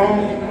pão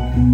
Mm-hmm.